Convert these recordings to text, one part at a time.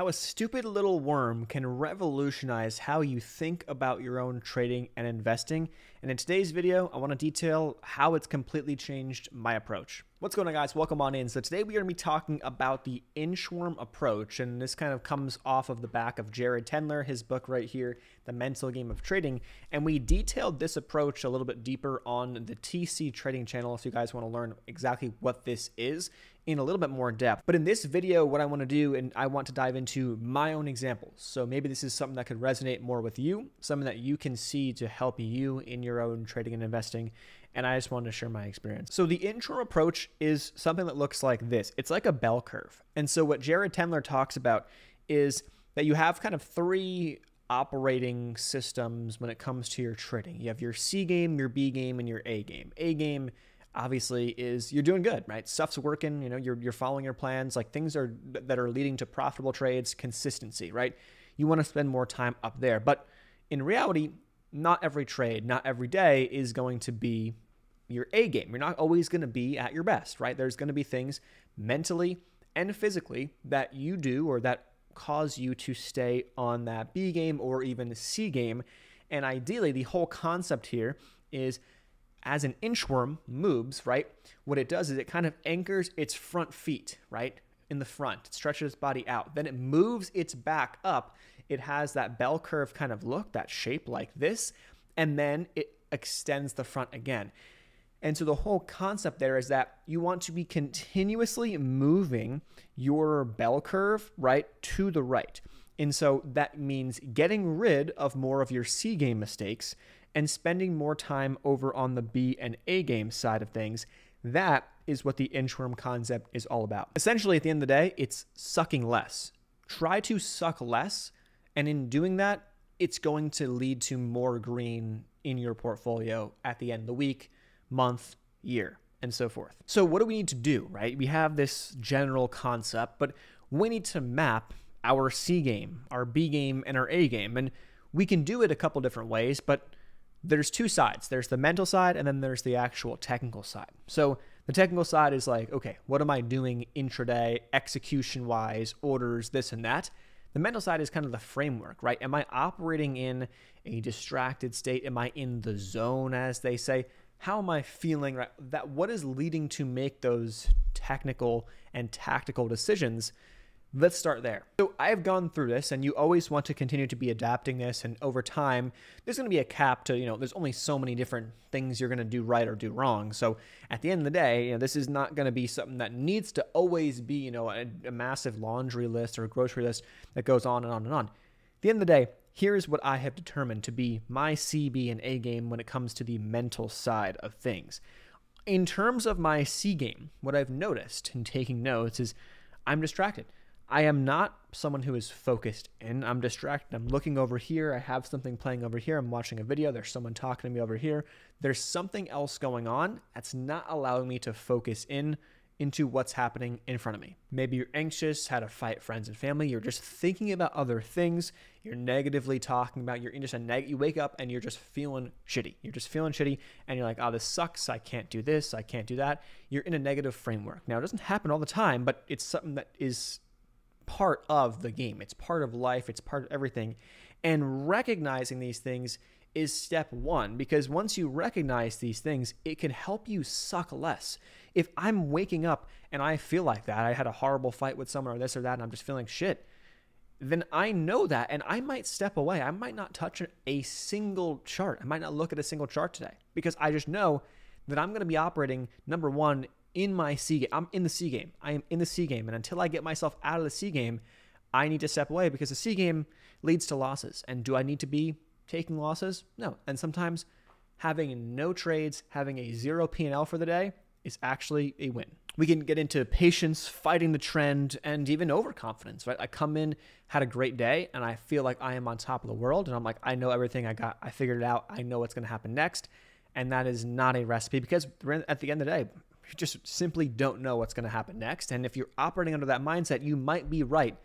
how a stupid little worm can revolutionize how you think about your own trading and investing. And in today's video, I want to detail how it's completely changed my approach. What's going on, guys? Welcome on in. So, today we're going to be talking about the inchworm approach, and this kind of comes off of the back of Jared Tendler, his book right here, The Mental Game of Trading. And we detailed this approach a little bit deeper on the TC Trading channel if you guys want to learn exactly what this is in a little bit more depth. But in this video, what I want to do, and I want to dive into my own examples. So maybe this is something that could resonate more with you, something that you can see to help you in your own trading and investing and I just wanted to share my experience. So the inchworm approach is something that looks like this. It's like a bell curve. And so what Jared Tendler talks about is that you have kind of three operating systems when it comes to your trading. You have your C game, your B game, and your A game. A game obviously is you're doing good, right? Stuff's working, you know, you're you're following your plans, like things are that are leading to profitable trades, consistency, right? You want to spend more time up there. But in reality, not every trade, not every day is going to be your A game. You're not always going to be at your best, right? There's going to be things mentally and physically that you do or that cause you to stay on that B game or even C game. And ideally, the whole concept here is as an inchworm moves, right? What it does is it kind of anchors its front feet, right? In the front, it stretches its body out. Then it moves its back up it has that bell curve kind of look, that shape like this, and then it extends the front again. And so the whole concept there is that you want to be continuously moving your bell curve right to the right. And so that means getting rid of more of your C game mistakes and spending more time over on the B and A game side of things. That is what the inchworm concept is all about. Essentially, at the end of the day, it's sucking less. Try to suck less and in doing that, it's going to lead to more green in your portfolio at the end of the week, month, year, and so forth. So, what do we need to do, right? We have this general concept, but we need to map our C game, our B game, and our A game. And we can do it a couple different ways, but there's two sides there's the mental side, and then there's the actual technical side. So, the technical side is like, okay, what am I doing intraday, execution wise, orders, this and that? The mental side is kind of the framework, right? Am I operating in a distracted state? Am I in the zone, as they say? How am I feeling? Right? That what is leading to make those technical and tactical decisions Let's start there. So I've gone through this and you always want to continue to be adapting this and over time there's going to be a cap to, you know, there's only so many different things you're going to do right or do wrong. So at the end of the day, you know, this is not going to be something that needs to always be, you know, a, a massive laundry list or a grocery list that goes on and on and on. At the end of the day, here's what I have determined to be my CB and A game when it comes to the mental side of things. In terms of my C game, what I've noticed in taking notes is I'm distracted. I am not someone who is focused in. I'm distracted. I'm looking over here. I have something playing over here. I'm watching a video. There's someone talking to me over here. There's something else going on that's not allowing me to focus in into what's happening in front of me. Maybe you're anxious, how to fight friends and family. You're just thinking about other things. You're negatively talking about. You're just a neg. You wake up and you're just feeling shitty. You're just feeling shitty, and you're like, "Oh, this sucks. I can't do this. I can't do that." You're in a negative framework. Now, it doesn't happen all the time, but it's something that is part of the game. It's part of life, it's part of everything. And recognizing these things is step one because once you recognize these things, it can help you suck less. If I'm waking up and I feel like that, I had a horrible fight with someone or this or that, and I'm just feeling shit, then I know that and I might step away. I might not touch a single chart. I might not look at a single chart today because I just know that I'm going to be operating, number one, in my C game. I'm in the C game. I am in the C game. And until I get myself out of the C game, I need to step away because the C game leads to losses. And do I need to be taking losses? No. And sometimes having no trades, having a zero P&L for the day is actually a win. We can get into patience, fighting the trend, and even overconfidence, right? I come in, had a great day, and I feel like I am on top of the world. And I'm like, I know everything I got. I figured it out. I know what's going to happen next. And that is not a recipe because at the end of the day, you just simply don't know what's going to happen next. And if you're operating under that mindset, you might be right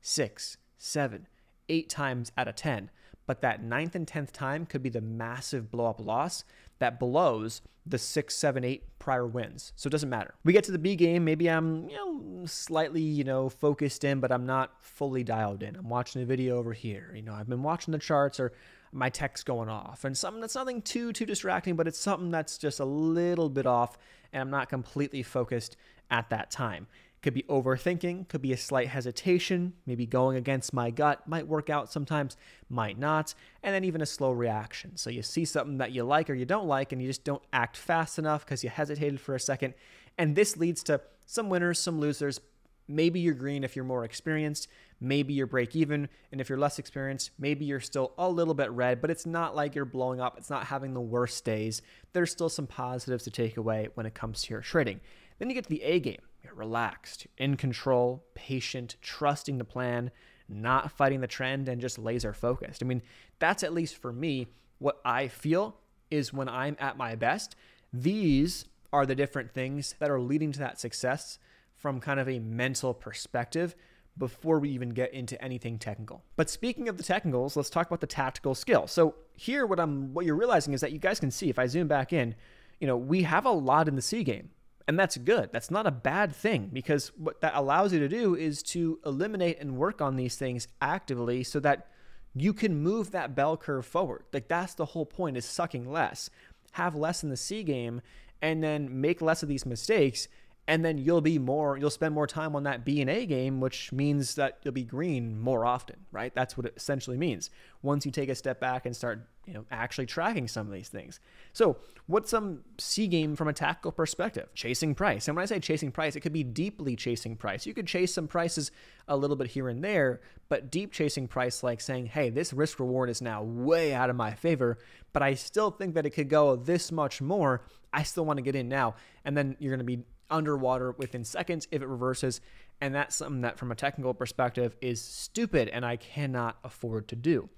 six, seven, eight times out of 10. But that ninth and 10th time could be the massive blow up loss that blows the six, seven, eight prior wins. So it doesn't matter. We get to the B game. Maybe I'm, you know, slightly, you know, focused in, but I'm not fully dialed in. I'm watching a video over here. You know, I've been watching the charts or my text going off and something that's nothing too, too distracting, but it's something that's just a little bit off and I'm not completely focused at that time. Could be overthinking, could be a slight hesitation, maybe going against my gut, might work out sometimes, might not, and then even a slow reaction. So you see something that you like or you don't like, and you just don't act fast enough because you hesitated for a second. And this leads to some winners, some losers. Maybe you're green if you're more experienced, maybe you're break even, and if you're less experienced, maybe you're still a little bit red, but it's not like you're blowing up, it's not having the worst days. There's still some positives to take away when it comes to your trading. Then you get to the A game. Relaxed, in control, patient, trusting the plan, not fighting the trend, and just laser focused. I mean, that's at least for me what I feel is when I'm at my best. These are the different things that are leading to that success from kind of a mental perspective before we even get into anything technical. But speaking of the technicals, let's talk about the tactical skill. So here what I'm what you're realizing is that you guys can see if I zoom back in, you know, we have a lot in the C game. And that's good. That's not a bad thing because what that allows you to do is to eliminate and work on these things actively so that you can move that bell curve forward. Like that's the whole point is sucking less. Have less in the C game and then make less of these mistakes and then you'll be more you'll spend more time on that B and A game, which means that you'll be green more often, right? That's what it essentially means. Once you take a step back and start, you know, actually tracking some of these things. So, what's some C game from a tactical perspective? Chasing price. And when I say chasing price, it could be deeply chasing price. You could chase some prices a little bit here and there, but deep chasing price like saying, "Hey, this risk reward is now way out of my favor, but I still think that it could go this much more. I still want to get in now." And then you're going to be underwater within seconds if it reverses. And that's something that, from a technical perspective, is stupid and I cannot afford to do.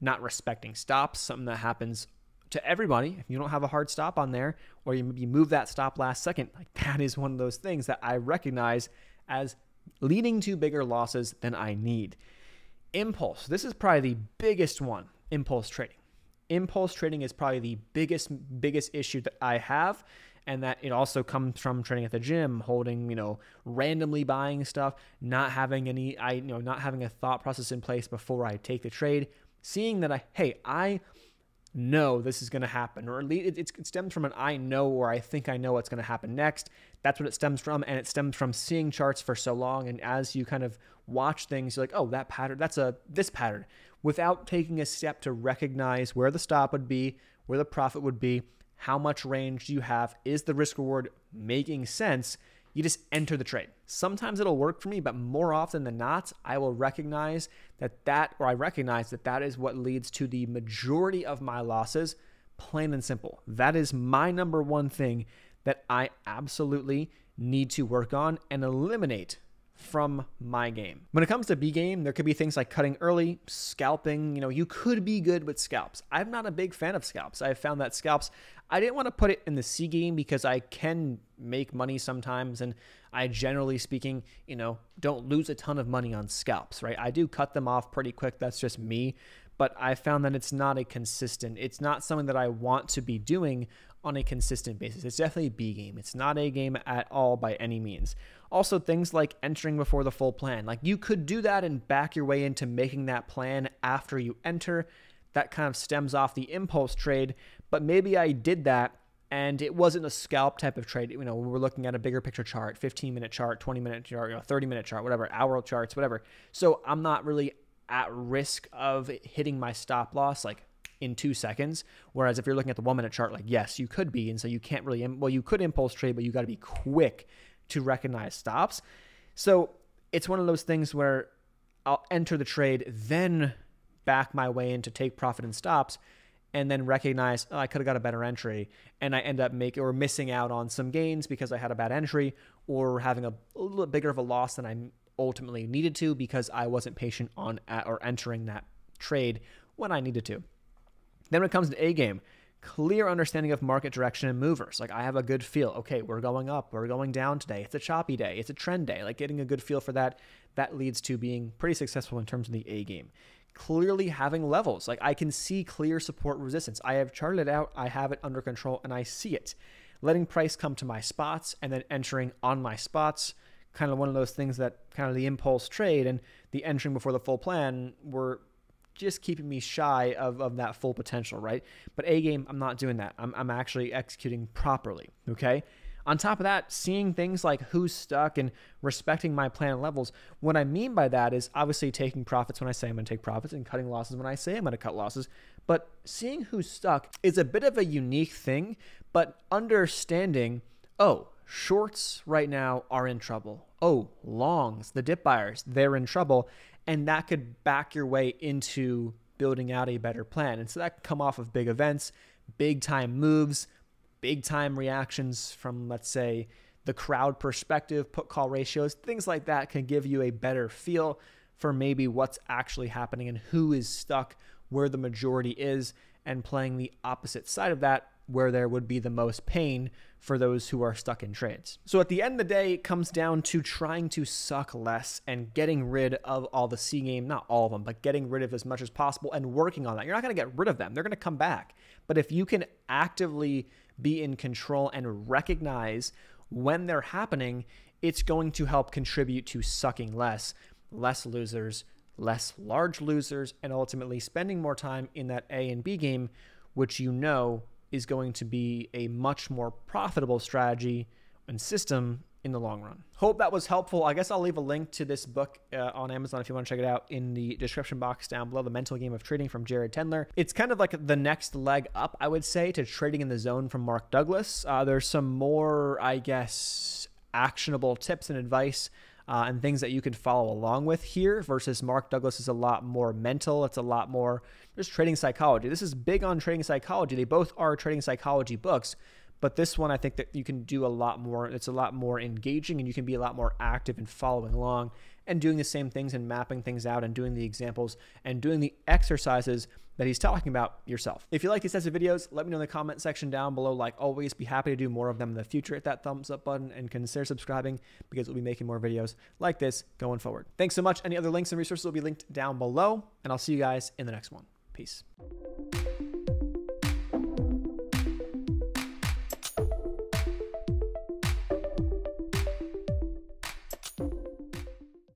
Not respecting stops, something that happens to everybody. If you don't have a hard stop on there, or you, you move that stop last second, like that is one of those things that I recognize as leading to bigger losses than I need. Impulse. This is probably the biggest one. Impulse trading. Impulse trading is probably the biggest biggest issue that I have and that it also comes from training at the gym, holding, you know, randomly buying stuff, not having any, I, you know, not having a thought process in place before I take the trade, seeing that I, hey, I know this is going to happen, or at least it, it stems from an I know or I think I know what's going to happen next. That's what it stems from, and it stems from seeing charts for so long, and as you kind of watch things, you're like, oh, that pattern, that's a this pattern, without taking a step to recognize where the stop would be, where the profit would be, how much range do you have? Is the risk reward making sense? You just enter the trade. Sometimes it'll work for me, but more often than not, I will recognize that that, or I recognize that that is what leads to the majority of my losses, plain and simple. That is my number one thing that I absolutely need to work on and eliminate from my game. When it comes to B game, there could be things like cutting early, scalping. You know, you could be good with scalps. I'm not a big fan of scalps. I've found that scalps, I didn't want to put it in the C game because I can make money sometimes. And I generally speaking, you know, don't lose a ton of money on scalps, right? I do cut them off pretty quick. That's just me. But I found that it's not a consistent, it's not something that I want to be doing on a consistent basis. It's definitely a B game. It's not a game at all by any means. Also, things like entering before the full plan. Like you could do that and back your way into making that plan after you enter. That kind of stems off the impulse trade. But maybe I did that and it wasn't a scalp type of trade. You know, we were looking at a bigger picture chart, 15 minute chart, 20 minute chart, you know, 30 minute chart, whatever, hour charts, whatever. So I'm not really at risk of hitting my stop loss like in two seconds. Whereas if you're looking at the one minute chart, like, yes, you could be. And so you can't really, well, you could impulse trade, but you got to be quick to recognize stops. So it's one of those things where I'll enter the trade, then back my way in to take profit and stops, and then recognize oh, I could have got a better entry, and I end up making or missing out on some gains because I had a bad entry, or having a, a little bigger of a loss than I ultimately needed to because I wasn't patient on at, or entering that trade when I needed to. Then when it comes to A game, clear understanding of market direction and movers. Like I have a good feel. Okay, we're going up, we're going down today. It's a choppy day, it's a trend day. Like getting a good feel for that, that leads to being pretty successful in terms of the A game. Clearly having levels. Like I can see clear support resistance. I have charted it out, I have it under control, and I see it. Letting price come to my spots and then entering on my spots, kind of one of those things that kind of the impulse trade and the entering before the full plan were just keeping me shy of, of that full potential, right? But A game, I'm not doing that. I'm, I'm actually executing properly, okay? On top of that, seeing things like who's stuck and respecting my plan levels. What I mean by that is obviously taking profits when I say I'm going to take profits and cutting losses when I say I'm going to cut losses. But seeing who's stuck is a bit of a unique thing, but understanding, oh, shorts right now are in trouble. Oh, longs, the dip buyers, they're in trouble. And that could back your way into building out a better plan. And so that can come off of big events, big time moves, big time reactions from, let's say, the crowd perspective, put call ratios, things like that can give you a better feel for maybe what's actually happening and who is stuck where the majority is and playing the opposite side of that where there would be the most pain for those who are stuck in trades. So at the end of the day, it comes down to trying to suck less and getting rid of all the C game, not all of them, but getting rid of as much as possible and working on that. You're not going to get rid of them. They're going to come back. But if you can actively be in control and recognize when they're happening, it's going to help contribute to sucking less, less losers, less large losers, and ultimately spending more time in that A and B game, which you know is going to be a much more profitable strategy and system in the long run. Hope that was helpful. I guess I'll leave a link to this book uh, on Amazon if you want to check it out in the description box down below. The Mental Game of Trading from Jared Tendler. It's kind of like the next leg up, I would say, to Trading in the Zone from Mark Douglas. Uh, there's some more, I guess, actionable tips and advice. Uh, and things that you can follow along with here versus Mark Douglas is a lot more mental. It's a lot more just trading psychology. This is big on trading psychology. They both are trading psychology books, but this one, I think that you can do a lot more. It's a lot more engaging and you can be a lot more active in following along and doing the same things and mapping things out and doing the examples and doing the exercises that he's talking about yourself. If you like these types of videos, let me know in the comment section down below. Like always, be happy to do more of them in the future. Hit that thumbs up button and consider subscribing because we'll be making more videos like this going forward. Thanks so much. Any other links and resources will be linked down below, and I'll see you guys in the next one. Peace.